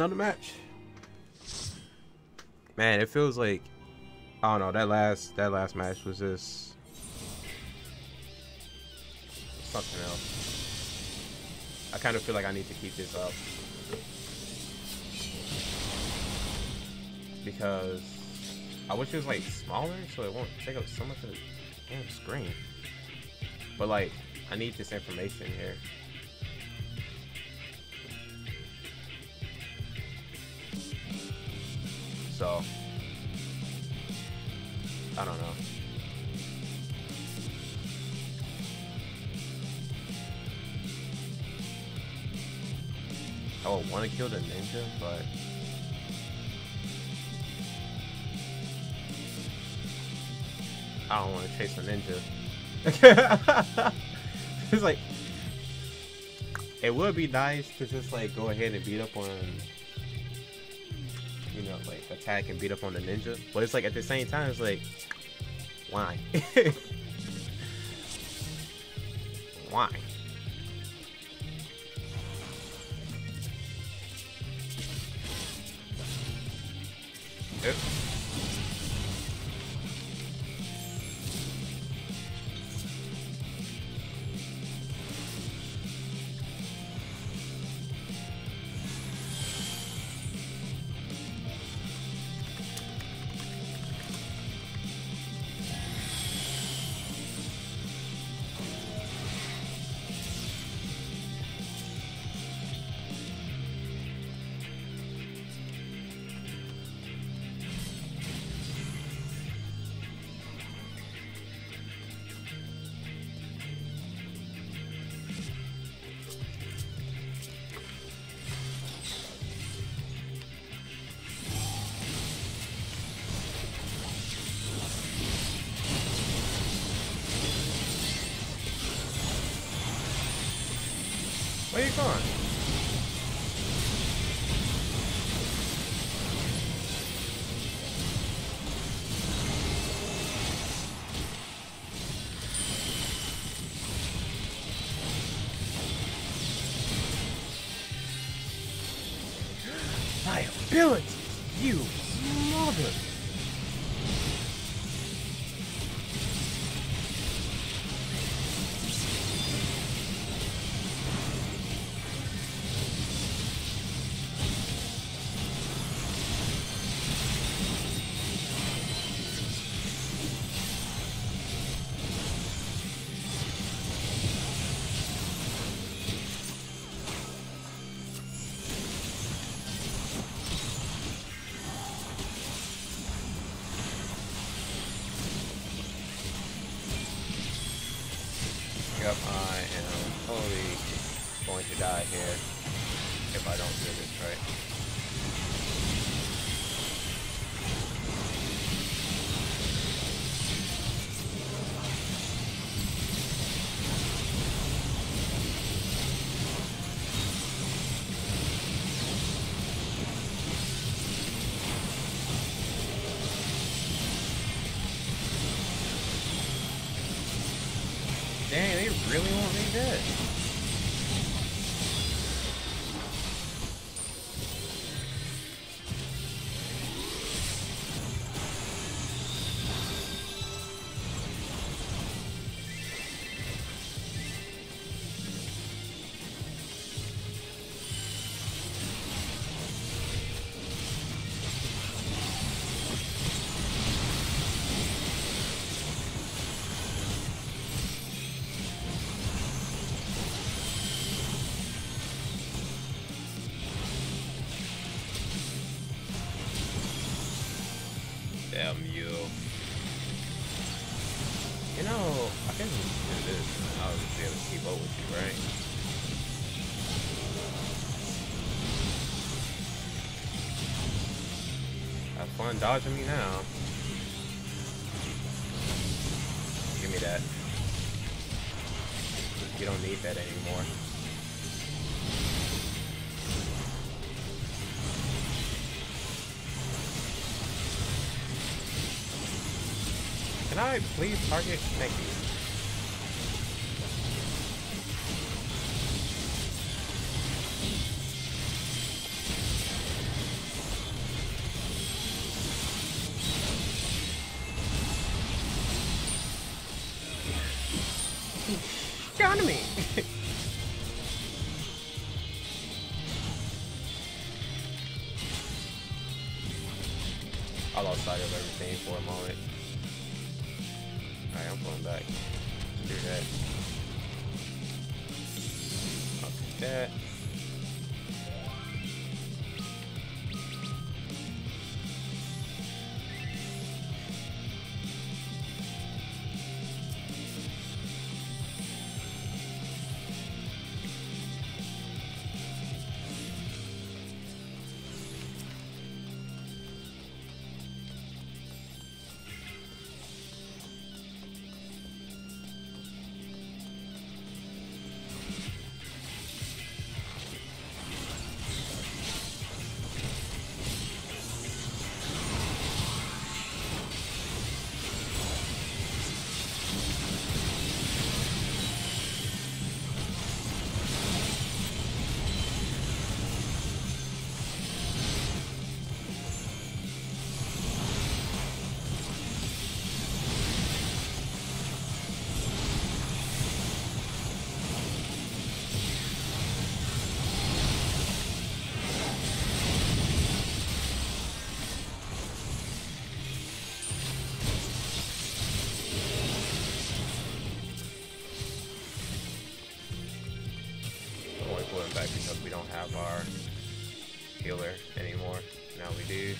another match. Man, it feels like I don't know. That last that last match was just something else. I kind of feel like I need to keep this up because I wish it was like smaller so it won't take up so much of the damn screen. But like, I need this information here. So, I don't know. I would want to kill the ninja, but I don't want to chase a ninja. it's like it would be nice to just like go ahead and beat up on you know like attack and beat up on the ninja. But it's like at the same time it's like why? Why? Oops. My ability, you mother. Really want me dead. Damn you. You know, I can do this and I'll just be able to keep up with you, right? Have fun dodging me now. Give me that. You don't need that anymore. Can I please target? Thank you. I lost sight of everything for a moment. That. Because we don't have our healer anymore. Now we do.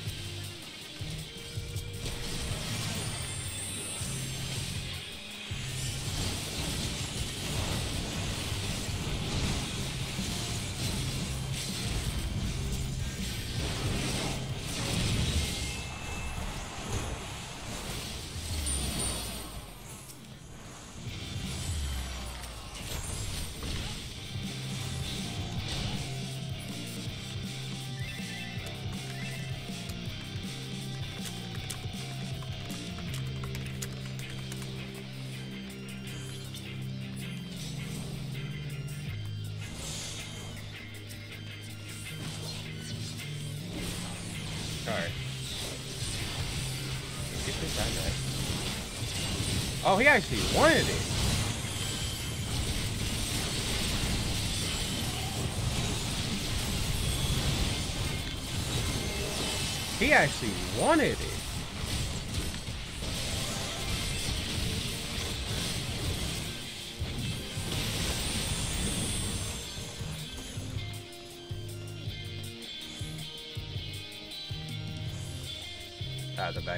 Oh, he actually wanted it. He actually wanted it.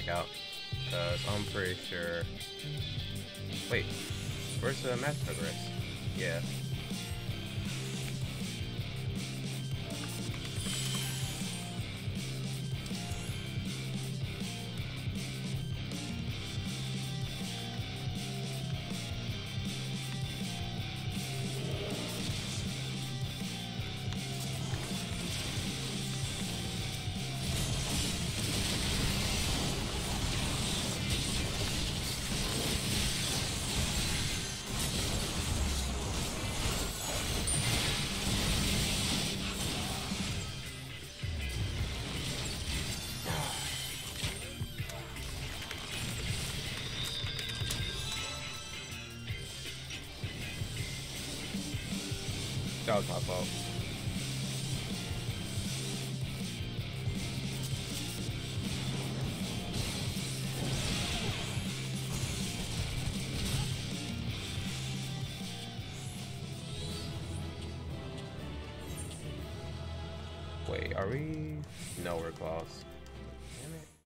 Back out. Because I'm pretty sure... Wait. Where's the match progress? Yeah. That was my fault. Wait, are we? No, we're close.